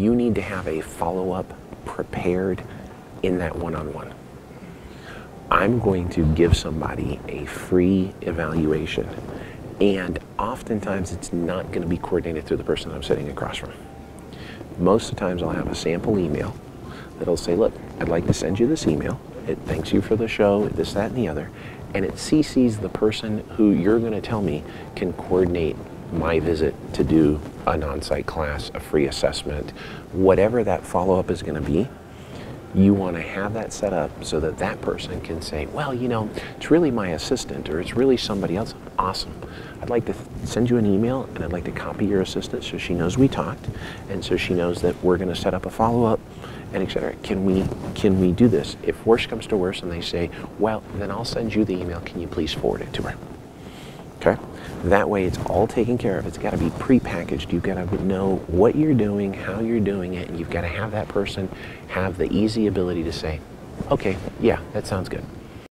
you need to have a follow up prepared in that one on one. I'm going to give somebody a free evaluation, and oftentimes it's not going to be coordinated through the person I'm sitting across from. Most of the times, I'll have a sample email that'll say, Look, I'd like to send you this email. It thanks you for the show, this, that, and the other. And it CCs the person who you're going to tell me can coordinate my visit to do an on site class, a free assessment, whatever that follow up is going to be you want to have that set up so that that person can say, well, you know, it's really my assistant or it's really somebody else. Awesome. I'd like to send you an email and I'd like to copy your assistant so she knows we talked and so she knows that we're going to set up a follow up and etc. Can we can we do this? If worse comes to worse and they say, well, then I'll send you the email. Can you please forward it to her? That way it's all taken care of. It's got to be pre-packaged. You've got to know what you're doing, how you're doing it, and you've got to have that person have the easy ability to say, okay, yeah, that sounds good.